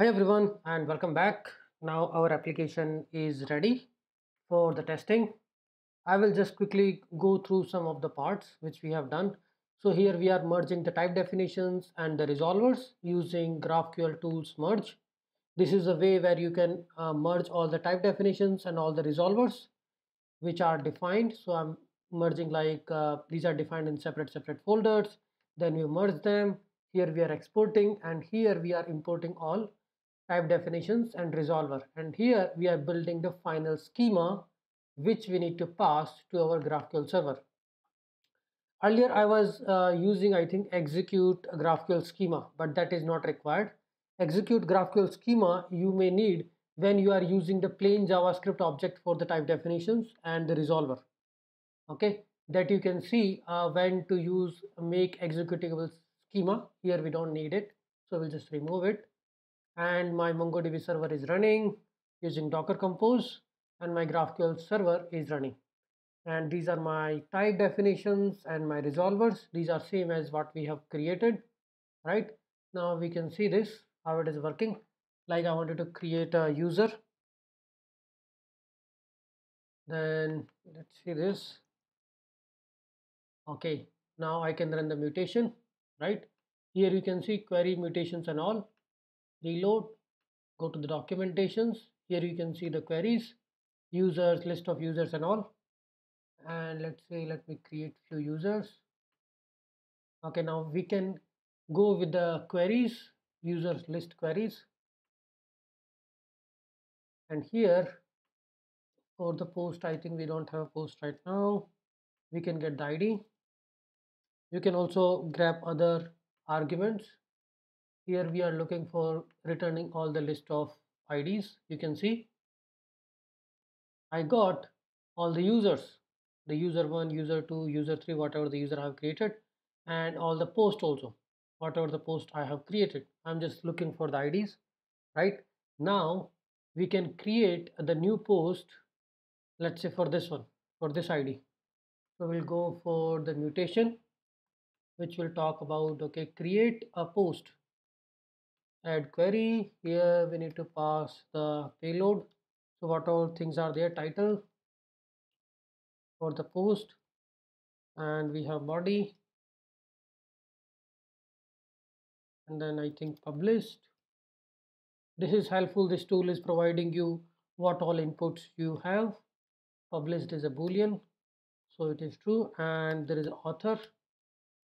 Hi everyone and welcome back. Now our application is ready for the testing. I will just quickly go through some of the parts which we have done. So here we are merging the type definitions and the resolvers using GraphQL tools merge. This is a way where you can uh, merge all the type definitions and all the resolvers which are defined. So I'm merging like uh, these are defined in separate separate folders. Then we merge them. Here we are exporting and here we are importing all type definitions and resolver and here we are building the final schema which we need to pass to our GraphQL server. Earlier I was uh, using I think execute GraphQL schema but that is not required. Execute GraphQL schema you may need when you are using the plain JavaScript object for the type definitions and the resolver. Okay, that you can see uh, when to use make executable schema. Here we don't need it, so we'll just remove it and my MongoDB server is running using Docker Compose and my GraphQL server is running. And these are my type definitions and my resolvers. These are same as what we have created, right? Now we can see this, how it is working. Like I wanted to create a user. Then let's see this. Okay, now I can run the mutation, right? Here you can see query mutations and all reload go to the documentations. Here you can see the queries users list of users and all. And let's say let me create few users. Okay now we can go with the queries users list queries. And here for the post i think we don't have a post right now. We can get the id you can also grab other arguments here we are looking for returning all the list of IDs you can see I got all the users the user 1 user 2 user 3 whatever the user I have created and all the post also whatever the post I have created. I'm just looking for the IDs right? Now we can create the new post let's say for this one for this ID so we'll go for the mutation which will talk about okay create a post add query here we need to pass the payload. So what all things are there? Title for the post and we have body and then I think published. This is helpful. This tool is providing you what all inputs you have. Published is a boolean so it is true. And there is author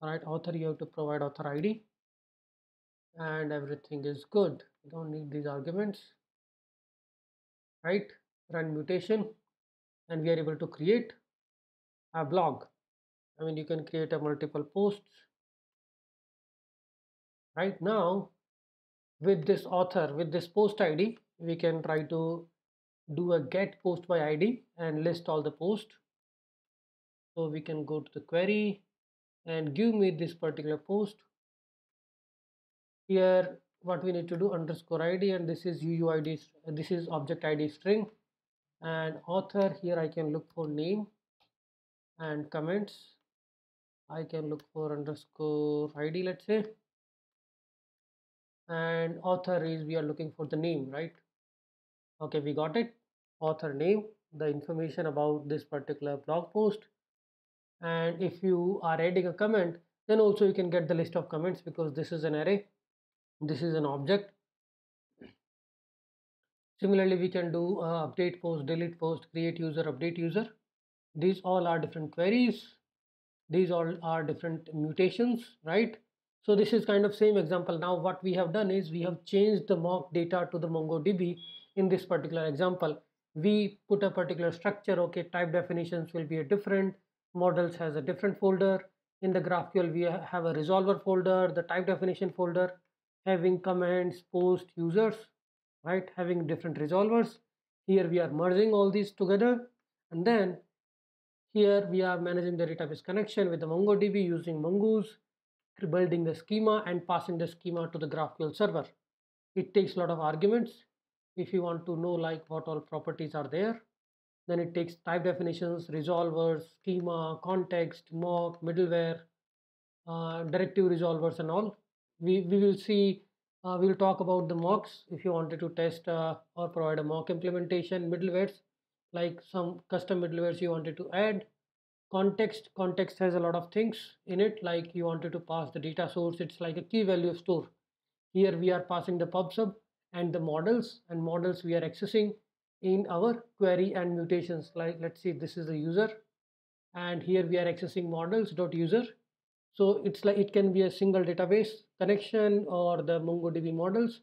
right? Author you have to provide author id and everything is good. You don't need these arguments right? Run mutation and we are able to create a blog. I mean you can create a multiple posts. Right now with this author with this post id we can try to do a get post by id and list all the post so we can go to the query and give me this particular post here what we need to do underscore id and this is uuid this is object id string. And author here i can look for name and comments. I can look for underscore id let's say. And author is we are looking for the name right? Okay we got it. Author name the information about this particular blog post. And if you are adding a comment then also you can get the list of comments because this is an array this is an object. Similarly we can do uh, update post delete post create user update user. These all are different queries. These all are different mutations right? So this is kind of same example. Now what we have done is we have changed the mock data to the mongodb in this particular example. We put a particular structure okay type definitions will be a different models has a different folder. In the graphql we have a resolver folder the type definition folder having comments, post users right? Having different resolvers. Here we are merging all these together. And then here we are managing the database connection with the mongodb using mongoose building the schema and passing the schema to the graphql server. It takes a lot of arguments. If you want to know like what all properties are there then it takes type definitions resolvers schema context mock middleware uh, directive resolvers and all we, we will see Uh, we'll talk about the mocks if you wanted to test uh, or provide a mock implementation, middlewares, like some custom middlewares you wanted to add. Context, context has a lot of things in it, like you wanted to pass the data source, it's like a key value store. Here we are passing the pub sub and the models and models we are accessing in our query and mutations. Like let's see, this is the user and here we are accessing models dot user so it's like it can be a single database connection or the MongoDB models.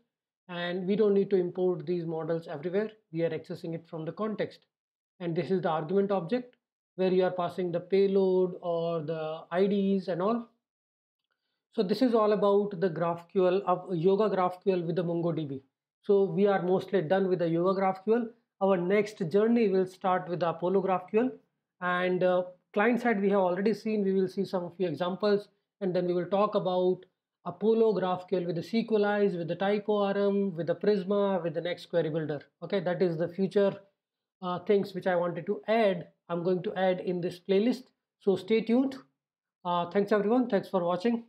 And we don't need to import these models everywhere. We are accessing it from the context. And this is the argument object where you are passing the payload or the IDs and all. So this is all about the GraphQL of Yoga GraphQL with the MongoDB. So we are mostly done with the Yoga GraphQL. Our next journey will start with the Apollo GraphQL and uh, client side we have already seen we will see some few examples and then we will talk about Apollo GraphQL with the Sequelize, with the TypeORM, with the Prisma, with the Knex query builder. Okay, that is the future uh, things which I wanted to add. I'm going to add in this playlist. So stay tuned. Uh, thanks everyone. Thanks for watching.